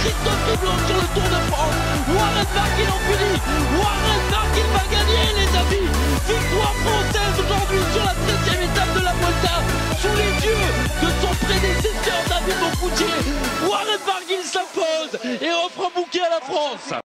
Christophe Riblon sur le Tour de France. Warren Barguil en finit. Warren Barguil va gagner, les amis. Victoire française aujourd'hui sur la 13e étape de la Vuelta. Sous les yeux de son prédécesseur David Moncoutier. Warren Barguil s'impose et offre un bouquet à la France.